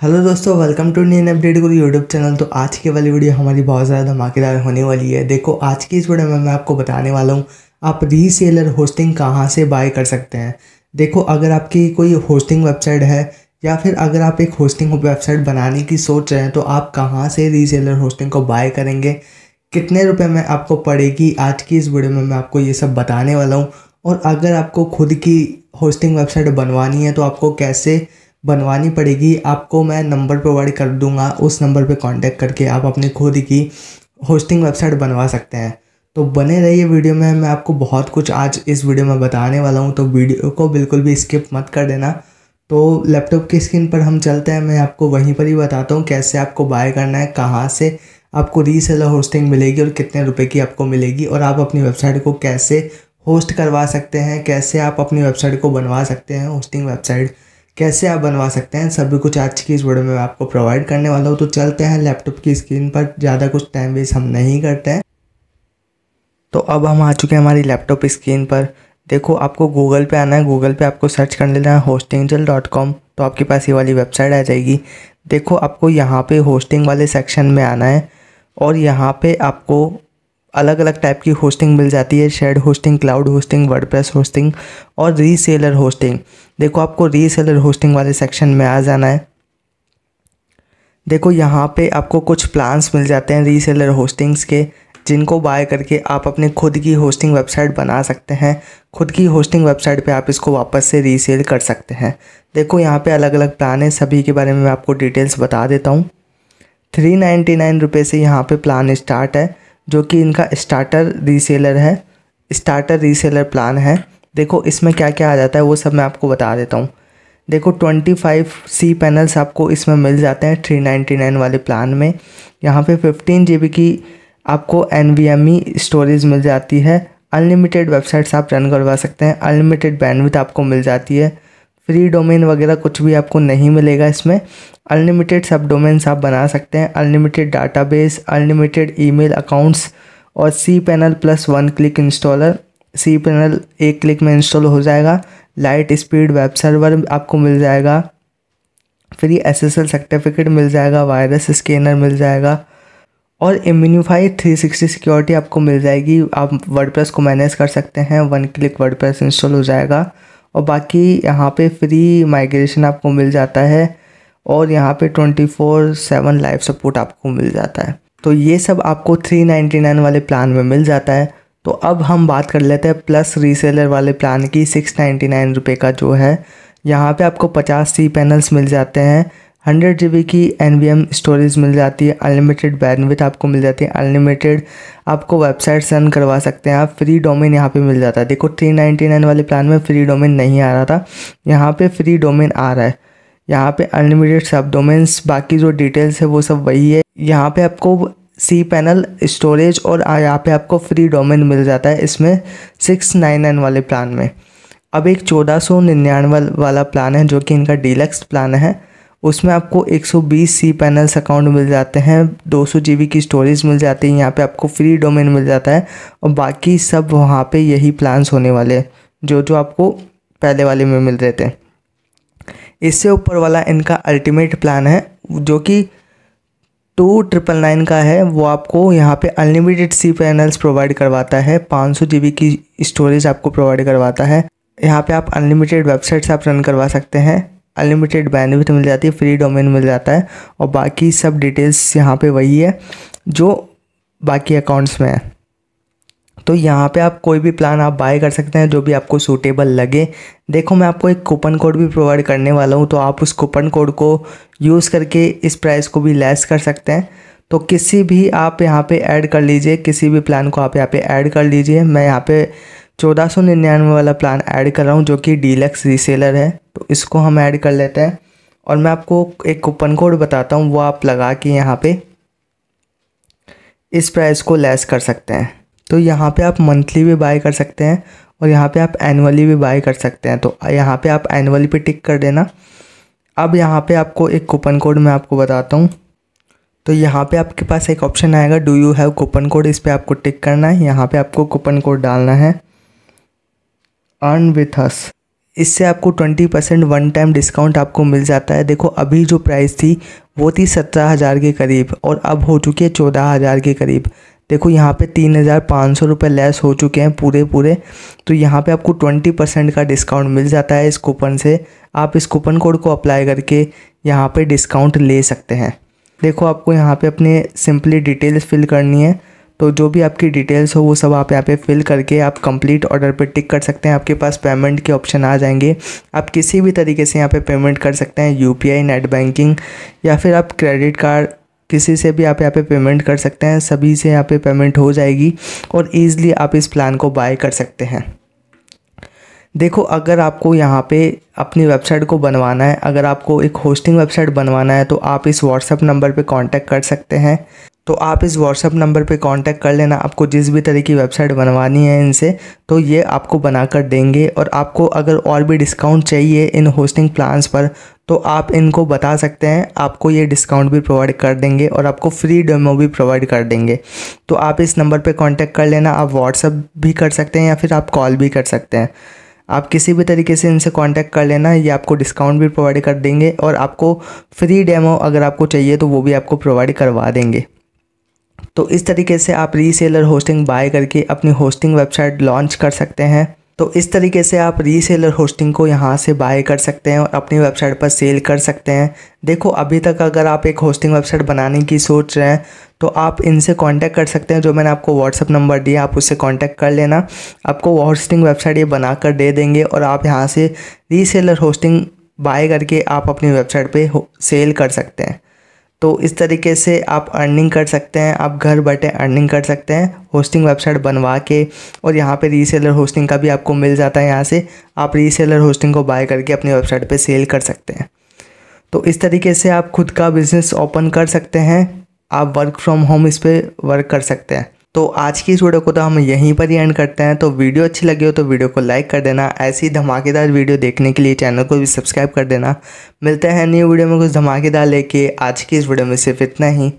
Hello दोस्तों welcome to new update Guru YouTube channel तो आज की वाली वीडियो हमारी बहुत ज़्यादा धमाकेदार होने वाली है। देखो, आज की इस वीडियो में मैं आपको बताने वाला हूँ, आप रीसेलर होस्टिंग कहाँ से बाय कर सकते हैं। देखो, अगर आपकी कोई होस्टिंग वेबसाइट है, या फिर अगर आप एक होस्टिंग वेबसाइट बनाने की सोच रहे हैं तो आप कहाँ से रीसेलर होस्टिंग को बाय करेंगे? कितने रुपये में आपको पड़ेगी? आज की इस वीडियो में मैं आपको ये सब बताने वाला हूँ। और अगर आपको खुद की होस्टिंग वेबसाइट बनवानी है तो आपको कैसे बनवानी पड़ेगी। आपको मैं नंबर प्रोवाइड कर दूँगा। उस नंबर पे कांटेक्ट करके आप अपनी खुद की होस्टिंग वेबसाइट बनवा सकते हैं। तो बने रहिए वीडियो में। मैं आपको बहुत कुछ आज इस वीडियो में बताने वाला हूँ। तो वीडियो को बिल्कुल भी स्किप मत कर देना। तो लैपटॉप की स्क्रीन पर हम चलते हैं। मैं आपको वहीं पर ही बताता हूँ कैसे आपको बाय करना है, कहाँ से आपको रीसेलर होस्टिंग मिलेगी और कितने रुपए की आपको मिलेगी और आप अपनी वेबसाइट को कैसे होस्ट करवा सकते हैं, कैसे आप अपनी वेबसाइट को बनवा सकते हैं होस्टिंग वेबसाइट कैसे आप बनवा सकते हैं? सभी कुछ आज की इस वीडियो में आपको प्रोवाइड करने वाला हूँ। तो चलते हैं लैपटॉप की स्क्रीन पर। ज़्यादा कुछ टाइम वेस्ट हम नहीं करते हैं। तो अब हम आ चुके हैं हमारी लैपटॉप स्क्रीन पर। देखो, आपको गूगल पे आना है। गूगल पे आपको सर्च कर लेना है होस्टिंगजल डॉट कॉम तो आपके पास ये वाली वेबसाइट आ जाएगी। देखो, आपको यहाँ पे होस्टिंग वाले सेक्शन में आना है। और यहाँ पे आपको अलग अलग टाइप की होस्टिंग मिल जाती है shared hosting cloud hosting WordPress hosting और रीसेलर होस्टिंग देखो आपको रीसेलर होस्टिंग वाले सेक्शन में आ जाना है। देखो यहाँ पे आपको कुछ प्लान्स मिल जाते हैं रीसेलर होस्टिंग्स के, जिनको बाय करके आप अपने खुद की होस्टिंग वेबसाइट बना सकते हैं। खुद की होस्टिंग वेबसाइट पे आप इसको वापस से रीसेल कर सकते हैं। देखो यहाँ पे अलग अलग प्लान है, सभी के बारे में मैं आपको डिटेल्स बता देता हूँ। थ्री नाइन्टी नाइन रुपये से यहाँ पे प्लान स्टार्ट है। जो कि इनका स्टार्टर रीसेलर है स्टार्टर रीसेलर प्लान है। देखो, इसमें क्या क्या आ जाता है, वो सब मैं आपको बता देता हूँ। देखो ट्वेंटी फाइव सी पैनल्स आपको इसमें मिल जाते हैं थ्री नाइन्टी नाइन वाले प्लान में। यहाँ पे फिफ्टीन जी की आपको N V M E storage मिल जाती है। अनलिमिटेड वेबसाइट्स आप रन करवा सकते हैं। अनलिमिटेड बैंडविथ आपको मिल जाती है। फ्री डोमेन वगैरह कुछ भी आपको नहीं मिलेगा इसमें। अनलिमिटेड सब डोमेन्स आप बना सकते हैं। Unlimited database unlimited email accounts और C panel plus one click installer C panel एक क्लिक में इंस्टॉल हो जाएगा। लाइट स्पीड वेब सर्वर आपको मिल जाएगा। Free S S L certificate मिल जाएगा। वायरस स्कैनर मिल जाएगा। और इम्यूनिफाई थ्री सिक्सटी सिक्योरिटी आपको मिल जाएगी। आप वर्डप्रेस को मैनेज कर सकते हैं। वन क्लिक वर्डप्रेस इंस्टॉल हो जाएगा। और बाकी यहाँ पे फ्री माइग्रेशन आपको मिल जाता है और यहाँ पे twenty four seven life support आपको मिल जाता है। तो ये सब आपको थ्री नाइन्टी नाइन वाले प्लान में मिल जाता है। तो अब हम बात कर लेते हैं प्लस रीसेलर वाले प्लान की सिक्स नाइन्टी का जो है। यहाँ पे आपको पचास सी पैनल्स मिल जाते हैं। हंड्रेड जीबी की एन स्टोरेज मिल जाती है अनलिमिटेड बैंडविथ आपको मिल जाती है अनलिमिटेड आपको वेबसाइट रन करवा सकते हैं आप फ्री डोमेन यहाँ पे मिल जाता है। देखो थ्री नाइन्टी नाइन वाले प्लान में फ्री डोमेन नहीं आ रहा था, यहाँ पे फ्री डोमेन आ रहा है। यहाँ पे अनलिमिटेड सब डोमेन्स बाकी जो डिटेल्स है वो सब वही है। यहाँ पे आपको सी पैनल स्टोरेज और यहाँ पे आपको फ्री डोमेन मिल जाता है इसमें सिक्स नाइन नाइन वाले प्लान में। अब एक चौदह सौ निन्यानवे वाला प्लान है, जो कि इनका डीलक्स प्लान है। उसमें आपको 120 सी पैनल्स अकाउंट मिल जाते हैं 200 सौ की स्टोरेज मिल जाती है, यहाँ पे आपको फ्री डोमेन मिल जाता है और बाकी सब वहाँ पे यही प्लान्स होने वाले जो जो आपको पहले वाले में मिल रहे थे। इससे ऊपर वाला इनका अल्टीमेट प्लान है, जो कि टू ट्रिपल नाइन का है, वो आपको यहाँ पे अनलिमिटेड सी पैनल्स प्रोवाइड करवाता है, पाँच सौ की स्टोरेज आपको प्रोवाइड करवाता है। यहाँ पे आप अनलिमिटेड वेबसाइट्स आप रन करवा सकते हैं। अनलिमिटेड बैंडविथ मिल जाती है फ्री डोमेन मिल जाता है और बाकी सब डिटेल्स यहाँ पे वही है जो बाकी अकाउंट्स में है। तो यहाँ पे आप कोई भी प्लान आप बाय कर सकते हैं, जो भी आपको सूटेबल लगे। देखो, मैं आपको एक कूपन कोड भी प्रोवाइड करने वाला हूँ तो आप उस कूपन कोड को यूज़ करके इस प्राइस को भी लेस कर सकते हैं। तो किसी भी आप यहाँ पे ऐड कर लीजिए, किसी भी प्लान को आप यहाँ पे ऐड कर लीजिए। मैं यहाँ पे चौदह सौ निन्यानवे वाला प्लान ऐड कर रहा हूँ, जो कि डीलक्स रीसेलर है। तो इसको हम ऐड कर लेते हैं। और मैं आपको एक कूपन कोड बताता हूँ, वो आप लगा के यहाँ पे इस प्राइस को लेस कर सकते हैं। तो यहाँ पे आप मंथली भी बाय कर सकते हैं और यहाँ पे आप एनुअली भी बाय कर सकते हैं। तो यहाँ पे आप एनुअली पे टिक कर देना। अब यहाँ पे आपको एक कूपन कोड मैं आपको बताता हूँ। तो यहाँ पे आपके पास एक ऑप्शन आएगा, do you have coupon code? इस पर आपको टिक करना है। यहाँ पे आपको कूपन कोड डालना है। अर्न विथ हस इससे आपको twenty percent one time discount आपको मिल जाता है। देखो, अभी जो प्राइस थी, वो थी सत्रह हज़ार के करीब और अब हो चुकी है चौदह हज़ार के करीब। देखो, यहाँ पे तीन हज़ार पाँच सौ रुपये लेस हो चुके हैं पूरे पूरे तो यहाँ पे आपको ट्वेंटी परसेंट का डिस्काउंट मिल जाता है इस कूपन से। आप इस कूपन कोड को अप्लाई करके यहाँ पे डिस्काउंट ले सकते हैं। देखो, आपको यहाँ पे अपने सिंपली डिटेल्स फिल करनी है। तो जो भी आपकी डिटेल्स हो, वो सब आप यहाँ पे फिल करके आप कंप्लीट ऑर्डर पे टिक कर सकते हैं। आपके पास पेमेंट के ऑप्शन आ जाएँगे। आप किसी भी तरीके से यहाँ पे पेमेंट कर सकते हैं। यूपीआई नेट बैंकिंग या फिर आप क्रेडिट कार्ड किसी से भी आप यहाँ पे पेमेंट कर सकते हैं। सभी से यहाँ पे पेमेंट हो जाएगी और ईज़िली आप इस प्लान को बाय कर सकते हैं। देखो, अगर आपको यहाँ पे अपनी वेबसाइट को बनवाना है, अगर आपको एक होस्टिंग वेबसाइट बनवाना है तो आप इस व्हाट्सअप नंबर पे कांटेक्ट कर सकते हैं। तो आप इस व्हाट्सअप नंबर पे कांटेक्ट कर लेना। आपको जिस भी तरह की वेबसाइट बनवानी है इनसे तो ये आपको बनाकर देंगे। और आपको अगर और भी डिस्काउंट चाहिए इन होस्टिंग प्लान्स पर तो आप इनको बता सकते हैं। आपको ये डिस्काउंट भी प्रोवाइड कर देंगे और आपको फ्री डेमो भी प्रोवाइड कर देंगे। तो आप इस नंबर पे कांटेक्ट कर लेना। आप व्हाट्सअप भी कर सकते हैं या फिर आप कॉल भी कर सकते हैं। आप किसी भी तरीके से इनसे कांटेक्ट कर लेना। ये आपको डिस्काउंट भी प्रोवाइड कर देंगे और आपको फ्री डेमो अगर आपको चाहिए तो वो भी आपको प्रोवाइड करवा देंगे। तो इस तरीके से आप रीसेलर होस्टिंग बाय करके अपनी होस्टिंग वेबसाइट लॉन्च कर सकते हैं। तो इस तरीके से आप रीसेलर होस्टिंग को यहाँ से बाय कर सकते हैं और अपनी वेबसाइट पर सेल कर सकते हैं। देखो, अभी तक अगर आप एक होस्टिंग वेबसाइट बनाने की सोच रहे हैं तो आप इनसे कांटेक्ट कर सकते हैं। जो मैंने आपको व्हाट्सअप नंबर दिया, आप उससे कांटेक्ट कर लेना। आपको होस्टिंग वेबसाइट ये बनाकर दे देंगे और आप यहाँ से रीसेलर होस्टिंग बाय करके आप अपनी वेबसाइट पे सेल कर सकते हैं। तो इस तरीके से आप अर्निंग कर सकते हैं, आप घर बैठे अर्निंग कर सकते हैं होस्टिंग वेबसाइट बनवा के और यहाँ पे रीसेलर होस्टिंग का भी आपको मिल जाता है यहाँ से। आप रीसेलर होस्टिंग को बाय करके अपनी वेबसाइट पे सेल कर सकते हैं। तो इस तरीके से आप खुद का बिज़नेस ओपन कर सकते हैं, आप वर्क फ्रॉम होम इस पर वर्क कर सकते हैं। तो आज की इस वीडियो को तो हम यहीं पर ही एंड करते हैं। तो वीडियो अच्छी लगी हो तो वीडियो को लाइक कर देना। ऐसी धमाकेदार वीडियो देखने के लिए चैनल को भी सब्सक्राइब कर देना। मिलते हैं न्यू वीडियो में कुछ धमाकेदार लेके। आज की इस वीडियो में सिर्फ़ इतना ही।